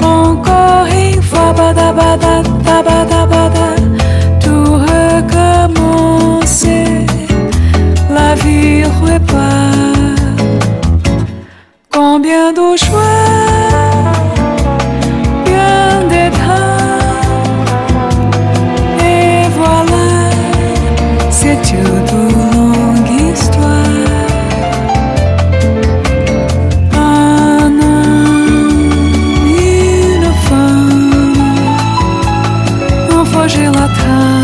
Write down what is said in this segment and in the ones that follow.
encore une fois tout recommencer. La vie repart. Combien de choix. 他。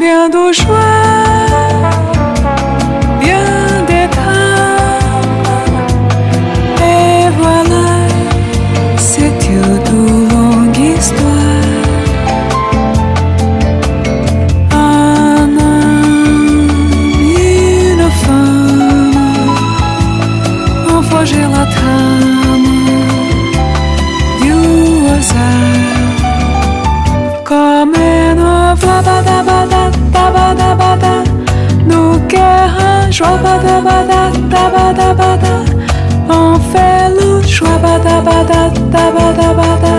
边读书。tabada tabada bada on fait le choix. Bada bada tabada bada